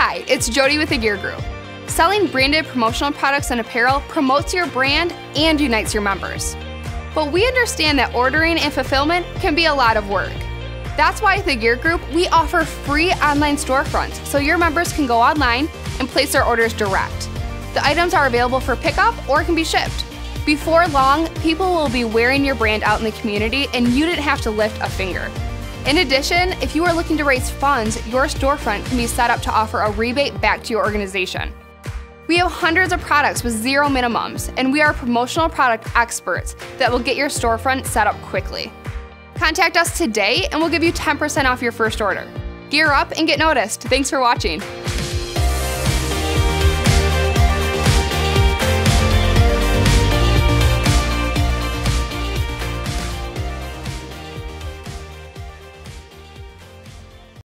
Hi, it's Jodi with the Gear Group. Selling branded promotional products and apparel promotes your brand and unites your members. But we understand that ordering and fulfillment can be a lot of work. That's why at the Gear Group, we offer free online storefronts so your members can go online and place their orders direct. The items are available for pickup or can be shipped. Before long, people will be wearing your brand out in the community and you didn't have to lift a finger. In addition, if you are looking to raise funds, your storefront can be set up to offer a rebate back to your organization. We have hundreds of products with zero minimums, and we are promotional product experts that will get your storefront set up quickly. Contact us today and we'll give you 10% off your first order. Gear up and get noticed. Thanks for watching.